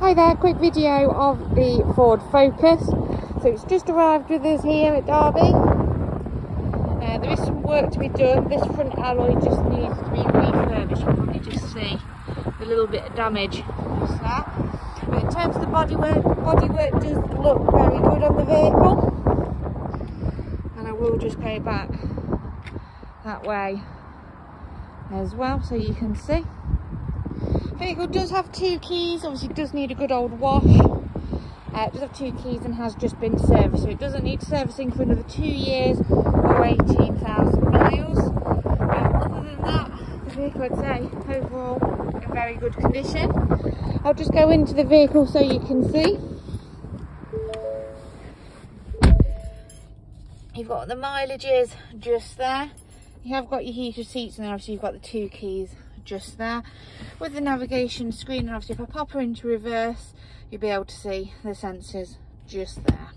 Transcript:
Hi there, quick video of the Ford Focus. So it's just arrived with us here at Derby. Uh, there is some work to be done. This front alloy just needs to be refurbished. You probably just see a little bit of damage just there. But in terms of the bodywork, bodywork does look very good on the vehicle. And I will just go back that way as well so you can see. Vehicle does have two keys, obviously does need a good old wash. Uh, it does have two keys and has just been serviced, so it doesn't need servicing for another two years or 18,000 miles. Uh, other than that, the vehicle I'd say overall in very good condition. I'll just go into the vehicle so you can see. You've got the mileages just there. You have got your heated seats and then obviously you've got the two keys just there. With the navigation screen and obviously if I pop her into reverse you'll be able to see the sensors just there